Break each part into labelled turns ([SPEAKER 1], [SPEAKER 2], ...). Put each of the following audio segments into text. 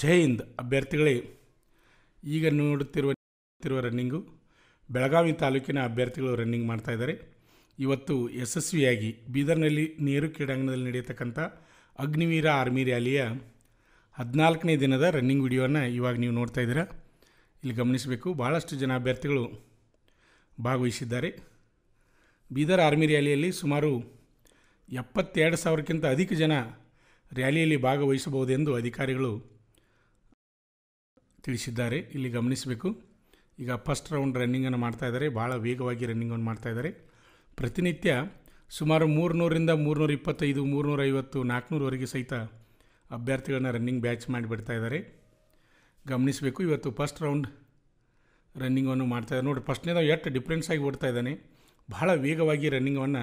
[SPEAKER 1] ಜೈ ಹಿಂದ್ ಅಭ್ಯರ್ಥಿಗಳೇ ಈಗ ನೋಡುತ್ತಿರುವ ರನ್ನಿಂಗು ಬೆಳಗಾವಿ ತಾಲೂಕಿನ ಅಭ್ಯರ್ಥಿಗಳು ರನ್ನಿಂಗ್ ಮಾಡ್ತಾಯಿದ್ದಾರೆ ಇವತ್ತು ಯಶಸ್ವಿಯಾಗಿ ಬೀದರ್ನಲ್ಲಿ ನೇರು ಕ್ರೀಡಾಂಗಣದಲ್ಲಿ ನಡೆಯತಕ್ಕಂಥ ಅಗ್ನಿವೀರ ಆರ್ಮಿ ರ್ಯಾಲಿಯ ಹದಿನಾಲ್ಕನೇ ದಿನದ ರನ್ನಿಂಗ್ ವಿಡಿಯೋನ ಇವಾಗ ನೀವು ನೋಡ್ತಾ ಇದ್ದೀರಾ ಇಲ್ಲಿ ಗಮನಿಸಬೇಕು ಭಾಳಷ್ಟು ಜನ ಅಭ್ಯರ್ಥಿಗಳು ಭಾಗವಹಿಸಿದ್ದಾರೆ ಬೀದರ್ ಆರ್ಮಿ ರ್ಯಾಲಿಯಲ್ಲಿ ಸುಮಾರು ಎಪ್ಪತ್ತೆರಡು ಸಾವಿರಕ್ಕಿಂತ ಅಧಿಕ ಜನ ರ್ಯಾಲಿಯಲ್ಲಿ ಭಾಗವಹಿಸಬಹುದೆಂದು ಅಧಿಕಾರಿಗಳು ತಿಳಿಸಿದ್ದಾರೆ ಇಲ್ಲಿ ಗಮನಿಸಬೇಕು ಈಗ ಫಸ್ಟ್ ರೌಂಡ್ ರನ್ನಿಂಗನ್ನು ಮಾಡ್ತಾಯಿದ್ದಾರೆ ಭಾಳ ವೇಗವಾಗಿ ರನ್ನಿಂಗನ್ನು ಇದ್ದಾರೆ ಪ್ರತಿನಿತ್ಯ ಸುಮಾರು ನೂರರಿಂದ ಮೂರುನೂರ ಇಪ್ಪತ್ತೈದು ಮೂರುನೂರ ಐವತ್ತು ನಾಲ್ಕುನೂರವರೆಗೆ ಸಹಿತ ಅಭ್ಯರ್ಥಿಗಳನ್ನ ರನ್ನಿಂಗ್ ಬ್ಯಾಚ್ ಮಾಡಿಬಿಡ್ತಾ ಇದ್ದಾರೆ ಗಮನಿಸಬೇಕು ಇವತ್ತು ಫಸ್ಟ್ ರೌಂಡ್ ರನ್ನಿಂಗನ್ನು ಮಾಡ್ತಾಯಿದ್ದಾರೆ ನೋಡಿ ನಾವು ಎಷ್ಟು ಡಿಫ್ರೆನ್ಸ್ ಆಗಿ ಓಡ್ತಾ ಇದ್ದಾನೆ ಭಾಳ ವೇಗವಾಗಿ ರನ್ನಿಂಗನ್ನು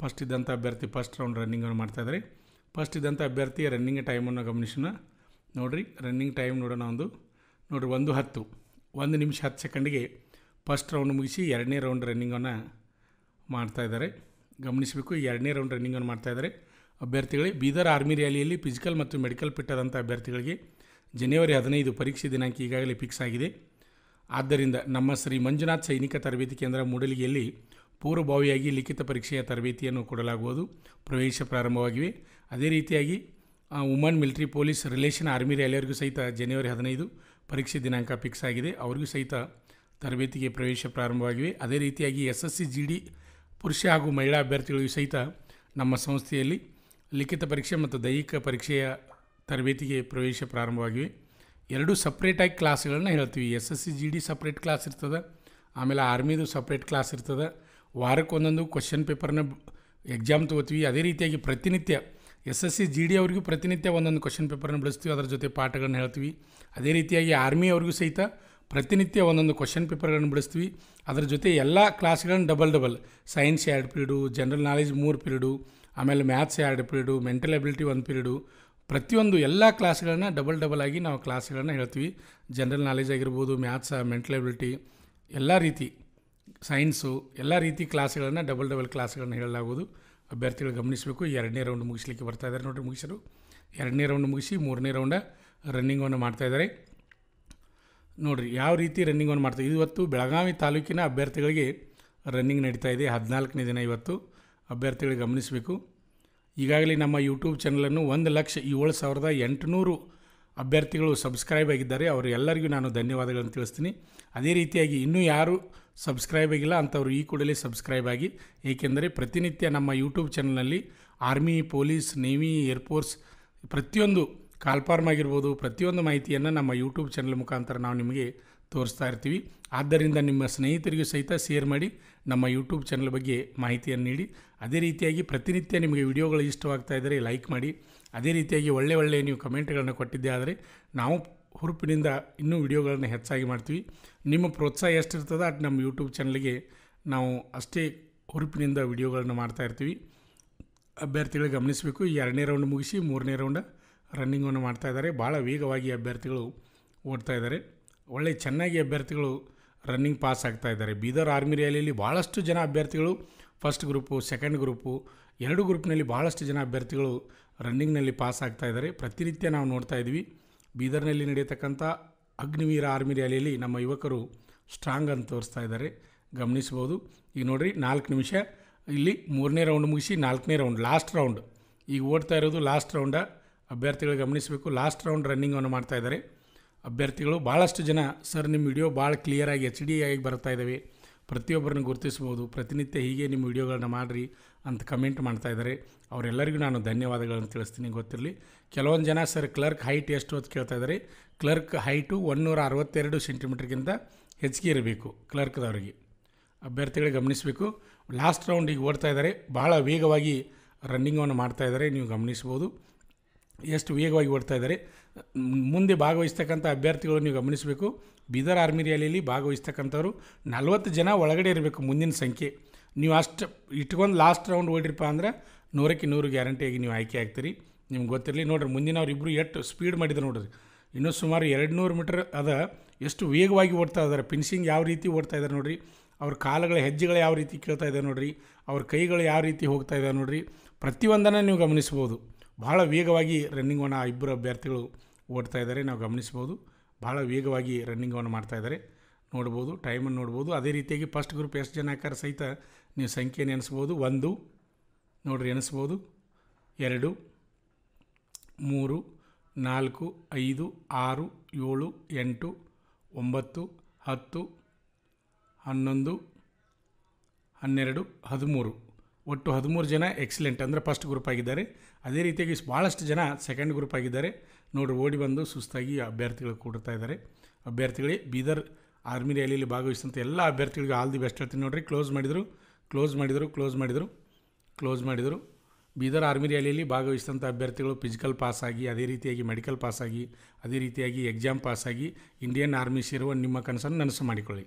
[SPEAKER 1] ಫಸ್ಟ್ ಇದ್ದಂಥ ಅಭ್ಯರ್ಥಿ ಫಸ್ಟ್ ರೌಂಡ್ ರನ್ನಿಂಗನ್ನು ಮಾಡ್ತಾಯಿದ್ದಾರೆ ಫಸ್ಟ್ ಇದ್ದಂಥ ಅಭ್ಯರ್ಥಿಯ ರನ್ನಿಂಗ್ ಟೈಮನ್ನು ಗಮನಿಸೋಣ ನೋಡಿರಿ ರನ್ನಿಂಗ್ ಟೈಮ್ ನೋಡೋಣ ಒಂದು ನೋಡಿರಿ ಒಂದು ಹತ್ತು ಒಂದು ನಿಮಿಷ ಹತ್ತು ಸೆಕೆಂಡಿಗೆ ಫಸ್ಟ್ ರೌಂಡ್ ಮುಗಿಸಿ ಎರಡನೇ ರೌಂಡ್ ರನ್ನಿಂಗನ್ನು ಮಾಡ್ತಾಯಿದ್ದಾರೆ ಗಮನಿಸಬೇಕು ಎರಡನೇ ರೌಂಡ್ ರನ್ನಿಂಗನ್ನು ಇದ್ದಾರೆ ಅಭ್ಯರ್ಥಿಗಳಿಗೆ ಬೀದರ್ ಆರ್ಮಿ ರ್ಯಾಲಿಯಲ್ಲಿ ಫಿಸಿಕಲ್ ಮತ್ತು ಮೆಡಿಕಲ್ ಪಿಟ್ಟಾದಂಥ ಅಭ್ಯರ್ಥಿಗಳಿಗೆ ಜನವರಿ ಹದಿನೈದು ಪರೀಕ್ಷೆ ದಿನಾಂಕ ಈಗಾಗಲೇ ಫಿಕ್ಸ್ ಆಗಿದೆ ಆದ್ದರಿಂದ ನಮ್ಮ ಶ್ರೀ ಮಂಜುನಾಥ್ ಸೈನಿಕ ತರಬೇತಿ ಕೇಂದ್ರ ಮೂಡಲಿಗೆಯಲ್ಲಿ ಪೂರ್ವಭಾವಿಯಾಗಿ ಲಿಖಿತ ಪರೀಕ್ಷೆಯ ತರಬೇತಿಯನ್ನು ಕೊಡಲಾಗುವುದು ಪ್ರವೇಶ ಪ್ರಾರಂಭವಾಗಿವೆ ಅದೇ ರೀತಿಯಾಗಿ woman military police relation army ರ್ಯಾಲಿಯವರಿಗೂ ಸಹಿತ ಜನವರಿ ಹದಿನೈದು ಪರೀಕ್ಷೆ ದಿನಾಂಕ ಫಿಕ್ಸ್ ಆಗಿದೆ ಅವರಿಗೂ ಸಹಿತ ತರಬೇತಿಗೆ ಪ್ರವೇಶ ಪ್ರಾರಂಭವಾಗಿವೆ ಅದೇ ರೀತಿಯಾಗಿ S S C G D ಪುರುಷ ಹಾಗೂ ಮಹಿಳಾ ಅಭ್ಯರ್ಥಿಗಳಿಗೂ ಸಹಿತ ನಮ್ಮ ಸಂಸ್ಥೆಯಲ್ಲಿ ಲಿಖಿತ ಪರೀಕ್ಷೆ ಮತ್ತು ದೈಹಿಕ ಪರೀಕ್ಷೆಯ ತರಬೇತಿಗೆ ಪ್ರವೇಶ ಪ್ರಾರಂಭವಾಗಿವೆ ಎರಡು ಸಪ್ರೇಟಾಗಿ ಕ್ಲಾಸ್ಗಳನ್ನ ಹೇಳ್ತೀವಿ S S C G D separate class ಇರ್ತದೆ ಆಮೇಲೆ ಆರ್ಮಿದು ಸಪ್ರೇಟ್ ಕ್ಲಾಸ್ ಇರ್ತದೆ ವಾರಕ್ಕೊಂದೊಂದು ಕ್ವಶನ್ ಪೇಪರ್ನ ಎಕ್ಸಾಮ್ ತೊಗೋತೀವಿ ಅದೇ ರೀತಿಯಾಗಿ ಪ್ರತಿನಿತ್ಯ S S C G D ಅವ್ರಿಗೂ ಪ್ರತಿನಿತ್ಯ ಒಂದೊಂದು ಕ್ವಶನ್ ಪೇಪರನ್ನು ಬಿಡಿಸ್ತೀವಿ ಅದರ ಜೊತೆ ಪಾಠಗಳನ್ನು ಹೇಳ್ತೀವಿ ಅದೇ ರೀತಿಯಾಗಿ ಆರ್ಮಿ ಅವ್ರಿಗೂ ಸಹಿತ ಪ್ರತಿನಿತ್ಯ ಒಂದೊಂದು ಕ್ವಶನ್ ಪೇಪರ್ಗಳನ್ನು ಬಿಡಿಸ್ತೀವಿ ಅದರ ಜೊತೆ ಎಲ್ಲ ಕ್ಲಾಸ್ಗಳನ್ನು ಡಬಲ್ ಡಬಲ್ ಸೈನ್ಸ್ ಎರಡು ಪಿರಿಯಡು ಜನರಲ್ ನಾಲೆಜ್ ಮೂರು ಪಿರಿಯಡು ಆಮೇಲೆ ಮ್ಯಾಥ್ಸ್ ಎರಡು ಪಿರಿಯಡು ಮೆಂಟಲ್ ಎಬಿಲಿಟಿ ಒಂದು ಪಿರಿಯಡು ಪ್ರತಿಯೊಂದು ಎಲ್ಲ ಕ್ಲಾಸ್ಗಳನ್ನು ಡಬಲ್ ಡಬಲ್ ಆಗಿ ನಾವು ಕ್ಲಾಸ್ಗಳನ್ನು ಹೇಳ್ತೀವಿ ಜನರಲ್ ನಾಲೆಜ್ ಆಗಿರ್ಬೋದು ಮ್ಯಾಥ್ಸ ಮೆಂಟಲ್ ಎಬಿಲಿಟಿ ಎಲ್ಲ ರೀತಿ ಸೈನ್ಸು ಎಲ್ಲ ರೀತಿ ಕ್ಲಾಸ್ಗಳನ್ನು ಡಬಲ್ ಡಬಲ್ ಕ್ಲಾಸ್ಗಳನ್ನು ಹೇಳಲಾಗುವುದು ಅಭ್ಯರ್ಥಿಗಳು ಗಮನಿಸಬೇಕು ಎರಡನೇ ರೌಂಡ್ ಮುಗಿಸ್ಲಿಕ್ಕೆ ಬರ್ತಾ ಇದ್ದಾರೆ ನೋಡಿರಿ ಮುಗಿಸಿರು ಎರಡನೇ ರೌಂಡ್ ಮುಗಿಸಿ ಮೂರನೇ ರೌಂಡ ರನ್ನಿಂಗನ್ನು ಮಾಡ್ತಾಯಿದ್ದಾರೆ ನೋಡಿರಿ ಯಾವ ರೀತಿ ರನ್ನಿಂಗನ್ನು ಮಾಡ್ತಾ ಇವತ್ತು ಬೆಳಗಾವಿ ತಾಲೂಕಿನ ಅಭ್ಯರ್ಥಿಗಳಿಗೆ ರನ್ನಿಂಗ್ ನಡೀತಾ ಇದೆ ಹದಿನಾಲ್ಕನೇ ದಿನ ಇವತ್ತು ಅಭ್ಯರ್ಥಿಗಳಿಗೆ ಗಮನಿಸಬೇಕು ಈಗಾಗಲೇ ನಮ್ಮ ಯೂಟ್ಯೂಬ್ ಚಾನಲನ್ನು ಒಂದು ಲಕ್ಷ ಏಳು ಸಾವಿರದ ಎಂಟುನೂರು ಅಭ್ಯರ್ಥಿಗಳು ಸಬ್ಸ್ಕ್ರೈಬ್ ಆಗಿದ್ದಾರೆ ಅವರು ಎಲ್ಲರಿಗೂ ನಾನು ಧನ್ಯವಾದಗಳನ್ನು ತಿಳಿಸ್ತೀನಿ ಅದೇ ರೀತಿಯಾಗಿ ಇನ್ನೂ ಯಾರು ಸಬ್ಸ್ಕ್ರೈಬ್ ಆಗಿಲ್ಲ ಅಂಥವ್ರು ಈ ಕೂಡಲೇ ಸಬ್ಸ್ಕ್ರೈಬ್ ಆಗಿ ಏಕೆಂದರೆ ಪ್ರತಿನಿತ್ಯ ನಮ್ಮ ಯೂಟ್ಯೂಬ್ ಚಾನಲ್ನಲ್ಲಿ ಆರ್ಮಿ ಪೊಲೀಸ್ ನೇವಿ ಏರ್ಫೋರ್ಸ್ ಪ್ರತಿಯೊಂದು ಕಾಲ್ಫಾರ್ಮ್ ಆಗಿರ್ಬೋದು ಪ್ರತಿಯೊಂದು ಮಾಹಿತಿಯನ್ನು ನಮ್ಮ ಯೂಟ್ಯೂಬ್ ಚಾನಲ್ ಮುಖಾಂತರ ನಾವು ನಿಮಗೆ ತೋರಿಸ್ತಾ ಇರ್ತೀವಿ ಆದ್ದರಿಂದ ನಿಮ್ಮ ಸ್ನೇಹಿತರಿಗೂ ಸಹಿತ ಶೇರ್ ಮಾಡಿ ನಮ್ಮ ಯೂಟ್ಯೂಬ್ ಚಾನಲ್ ಬಗ್ಗೆ ಮಾಹಿತಿಯನ್ನು ನೀಡಿ ಅದೇ ರೀತಿಯಾಗಿ ಪ್ರತಿನಿತ್ಯ ನಿಮಗೆ ವಿಡಿಯೋಗಳು ಇಷ್ಟವಾಗ್ತಾ ಇದ್ದರೆ ಲೈಕ್ ಮಾಡಿ ಅದೇ ರೀತಿಯಾಗಿ ಒಳ್ಳೆ ಒಳ್ಳೆಯ ನೀವು ಕಮೆಂಟ್ಗಳನ್ನು ಕೊಟ್ಟಿದ್ದೆ ಆದರೆ ನಾವು ಹುರುಪಿನಿಂದ ಇನ್ನೂ ವಿಡಿಯೋಗಳನ್ನು ಹೆಚ್ಚಾಗಿ ಮಾಡ್ತೀವಿ ನಿಮ್ಮ ಪ್ರೋತ್ಸಾಹ ಎಷ್ಟಿರ್ತದೆ ಅದು ನಮ್ಮ ಯೂಟ್ಯೂಬ್ ಚಾನಲ್ಗೆ ನಾವು ಅಷ್ಟೇ ಹುರುಪಿನಿಂದ ವಿಡಿಯೋಗಳನ್ನು ಇರ್ತೀವಿ ಅಭ್ಯರ್ಥಿಗಳು ಗಮನಿಸಬೇಕು ಈ ಎರಡನೇ ರೌಂಡ್ ಮುಗಿಸಿ ಮೂರನೇ ರೌಂಡ್ ರನ್ನಿಂಗನ್ನು ಮಾಡ್ತಾ ಇದ್ದಾರೆ ಭಾಳ ವೇಗವಾಗಿ ಅಭ್ಯರ್ಥಿಗಳು ಓಡ್ತಾ ಇದ್ದಾರೆ ಒಳ್ಳೆ ಚೆನ್ನಾಗಿ ಅಭ್ಯರ್ಥಿಗಳು ರನ್ನಿಂಗ್ ಪಾಸ್ ಆಗ್ತಾ ಇದ್ದಾರೆ ಬೀದರ್ ಆರ್ಮಿ ರ್ಯಾಲಿಯಲ್ಲಿ ಭಾಳಷ್ಟು ಜನ ಅಭ್ಯರ್ಥಿಗಳು ಫಸ್ಟ್ ಗ್ರೂಪು ಸೆಕೆಂಡ್ ಗ್ರೂಪು ಎರಡು ಗ್ರೂಪ್ನಲ್ಲಿ ಭಾಳಷ್ಟು ಜನ ಅಭ್ಯರ್ಥಿಗಳು ರನ್ನಿಂಗ್ನಲ್ಲಿ ಪಾಸ್ ಆಗ್ತಾ ಇದ್ದಾರೆ ಪ್ರತಿನಿತ್ಯ ನಾವು ನೋಡ್ತಾ ಇದ್ದೀವಿ ಬೀದರ್ನಲ್ಲಿ ನಡೆಯತಕ್ಕಂಥ ಅಗ್ನಿವೀರ ಆರ್ಮಿ ರ್ಯಾಲಿಯಲ್ಲಿ ನಮ್ಮ ಯುವಕರು ಸ್ಟ್ರಾಂಗ್ ಅಂತ ತೋರಿಸ್ತಾ ಇದ್ದಾರೆ ಗಮನಿಸ್ಬೋದು ಈಗ ನೋಡಿರಿ ನಾಲ್ಕು ನಿಮಿಷ ಇಲ್ಲಿ ಮೂರನೇ ರೌಂಡ್ ಮುಗಿಸಿ ನಾಲ್ಕನೇ ರೌಂಡ್ ಲಾಸ್ಟ್ ರೌಂಡ್ ಈಗ ಓಡ್ತಾ ಇರೋದು ಲಾಸ್ಟ್ ರೌಂಡ ಅಭ್ಯರ್ಥಿಗಳು ಗಮನಿಸಬೇಕು ಲಾಸ್ಟ್ ರೌಂಡ್ ರನ್ನಿಂಗನ್ನು ಮಾಡ್ತಾ ಇದ್ದಾರೆ ಅಭ್ಯರ್ಥಿಗಳು ಭಾಳಷ್ಟು ಜನ ಸರ್ ನಿಮ್ಮ ವಿಡಿಯೋ ಭಾಳ ಕ್ಲಿಯರಾಗಿ ಎಚ್ ಡಿ ಆಗಿ ಬರ್ತಾ ಇದ್ದಾವೆ ಪ್ರತಿಯೊಬ್ಬರನ್ನು ಗುರುತಿಸ್ಬೋದು ಪ್ರತಿನಿತ್ಯ ಹೀಗೆ ನಿಮ್ಮ ವಿಡಿಯೋಗಳನ್ನ ಮಾಡಿರಿ ಅಂತ ಕಮೆಂಟ್ ಮಾಡ್ತಾ ಇದ್ದಾರೆ ಅವರೆಲ್ಲರಿಗೂ ನಾನು ಧನ್ಯವಾದಗಳನ್ನು ತಿಳಿಸ್ತೀನಿ ಗೊತ್ತಿರಲಿ ಕೆಲವೊಂದು ಜನ ಸರ್ ಕ್ಲರ್ಕ್ ಹೈಟ್ ಎಷ್ಟು ಅಂತ ಕೇಳ್ತಾ ಇದ್ದಾರೆ ಕ್ಲರ್ಕ್ ಹೈಟು ಒನ್ನೂರ ಅರವತ್ತೆರಡು ಸೆಂಟಿಮೀಟ್ರಿಗಿಂತ ಹೆಚ್ಚಿಗೆ ಇರಬೇಕು ಕ್ಲರ್ಕ್ದವ್ರಿಗೆ ಅಭ್ಯರ್ಥಿಗಳಿಗೆ ಗಮನಿಸಬೇಕು ಲಾಸ್ಟ್ ರೌಂಡಿಗೆ ಓಡ್ತಾ ಇದ್ದಾರೆ ಬಹಳ ವೇಗವಾಗಿ ರನ್ನಿಂಗನ್ನು ಮಾಡ್ತಾ ಇದ್ದಾರೆ ನೀವು ಗಮನಿಸ್ಬೋದು ಎಷ್ಟು ವೇಗವಾಗಿ ಓಡ್ತಾ ಇದ್ದಾರೆ ಮುಂದೆ ಭಾಗವಹಿಸ್ತಕ್ಕಂಥ ಅಭ್ಯರ್ಥಿಗಳು ನೀವು ಗಮನಿಸಬೇಕು ಬೀದರ್ ಆರ್ಮಿ ರ್ಯಾಲಿಯಲ್ಲಿ ಭಾಗವಹಿಸ್ತಕ್ಕಂಥವ್ರು ನಲವತ್ತು ಜನ ಒಳಗಡೆ ಇರಬೇಕು ಮುಂದಿನ ಸಂಖ್ಯೆ ನೀವು ಅಷ್ಟು ಇಟ್ಕೊಂಡು ಲಾಸ್ಟ್ ರೌಂಡ್ ಓಡಿರಿಪ್ಪ ಅಂದರೆ ನೂರಕ್ಕೆ ನೂರು ಗ್ಯಾರಂಟಿಯಾಗಿ ನೀವು ಆಯ್ಕೆ ಆಗ್ತೀರಿ ನಿಮ್ಗೆ ಗೊತ್ತಿರಲಿ ನೋಡಿರಿ ಇಬ್ಬರು ಎಷ್ಟು ಸ್ಪೀಡ್ ಮಾಡಿದ್ರು ನೋಡ್ರಿ ಇನ್ನೂ ಸುಮಾರು ಎರಡು ನೂರು ಮೀಟರ್ ಅದ ಎಷ್ಟು ವೇಗವಾಗಿ ಓಡ್ತಾ ಇದ್ದಾರೆ ಫಿನಿಶಿಂಗ್ ಯಾವ ರೀತಿ ಓಡ್ತಾ ಇದ್ದಾರೆ ನೋಡಿರಿ ಅವ್ರ ಕಾಲುಗಳ ಹೆಜ್ಜೆಗಳು ಯಾವ ರೀತಿ ಕೇಳ್ತಾ ಇದೆ ನೋಡಿರಿ ಅವ್ರ ಕೈಗಳು ಯಾವ ರೀತಿ ಹೋಗ್ತಾ ಇದ್ದಾವೆ ನೋಡಿರಿ ಪ್ರತಿಯೊಂದನ್ನು ನೀವು ಗಮನಿಸ್ಬೋದು ಭಾಳ ವೇಗವಾಗಿ ರನ್ನಿಂಗವನ್ನು ಇಬ್ಬರು ಅಭ್ಯರ್ಥಿಗಳು ಓಡ್ತಾ ಇದ್ದಾರೆ ನಾವು ಗಮನಿಸ್ಬೋದು ಭಾಳ ವೇಗವಾಗಿ ರನ್ನಿಂಗವನ್ನು ಮಾಡ್ತಾ ಇದ್ದಾರೆ ನೋಡ್ಬೋದು ಟೈಮನ್ನು ನೋಡ್ಬೋದು ಅದೇ ರೀತಿಯಾಗಿ ಫಸ್ಟ್ ಗ್ರೂಪ್ ಎಷ್ಟು ಜನ ಹಾಕಾರ ಸಹಿತ ನೀವು ಸಂಖ್ಯೆನ ಎನಿಸ್ಬೋದು ಒಂದು ನೋಡ್ರಿ ಎನಿಸ್ಬೋದು ಎರಡು ಮೂರು ನಾಲ್ಕು ಐದು ಆರು ಏಳು ಎಂಟು ಒಂಬತ್ತು ಹತ್ತು ಹನ್ನೊಂದು ಹನ್ನೆರಡು ಹದಿಮೂರು ಒಟ್ಟು ಹದಿಮೂರು ಜನ ಎಕ್ಸಲೆಂಟ್ ಅಂದರೆ ಫಸ್ಟ್ ಗ್ರೂಪ್ ಆಗಿದ್ದಾರೆ ಅದೇ ರೀತಿಯಾಗಿ ಭಾಳಷ್ಟು ಜನ ಸೆಕೆಂಡ್ ಗ್ರೂಪ್ ಆಗಿದ್ದಾರೆ ನೋಡ್ರಿ ಓಡಿ ಬಂದು ಸುಸ್ತಾಗಿ ಅಭ್ಯರ್ಥಿಗಳು ಕೊಡ್ತಾ ಇದ್ದಾರೆ ಅಭ್ಯರ್ಥಿಗಳೇ ಬೀದರ್ ಆರ್ಮಿ ರ್ಯಾಲಿಯಲ್ಲಿ ಭಾಗವಹಿಸಿದಂಥ ಎಲ್ಲ ಅಭ್ಯರ್ಥಿಗಳಿಗೆ ಆಲ್ ದಿ ಬೆಸ್ಟ್ ಹೇಳ್ತೀನಿ ನೋಡಿರಿ ಕ್ಲೋಸ್ ಮಾಡಿದರು ಕ್ಲೋಸ್ ಮಾಡಿದರು ಕ್ಲೋಸ್ ಮಾಡಿದರು ಕ್ಲೋಸ್ ಮಾಡಿದರು ಬೀದರ್ ಆರ್ಮಿ ರ್ಯಾಲಿಯಲ್ಲಿ ಭಾಗವಹಿಸಿದಂಥ ಅಭ್ಯರ್ಥಿಗಳು ಫಿಸಿಕಲ್ ಪಾಸಾಗಿ ಅದೇ ರೀತಿಯಾಗಿ ಮೆಡಿಕಲ್ ಪಾಸಾಗಿ ಅದೇ ರೀತಿಯಾಗಿ ಎಕ್ಸಾಮ್ ಪಾಸಾಗಿ ಇಂಡಿಯನ್ ಆರ್ಮಿ ಸೇರುವ ನಿಮ್ಮ ಕನಸನ್ನು ನನಸು ಮಾಡಿಕೊಳ್ಳಿ